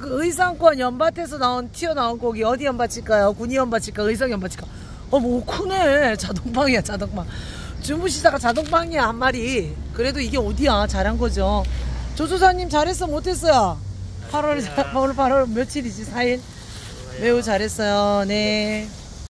그 의상권 연밭에서 나온 튀어나온 고기 어디 연밭일까요? 군이 연밭일까? 의성 연밭일까? 어뭐 크네. 자동방이야 자동방. 주무시다가 자동방이야 한 마리. 그래도 이게 어디야? 잘한 거죠. 조조사님 잘했어 못했어요? 8월 8월 8월 며칠이지? 4일? 매우 잘했어요. 네.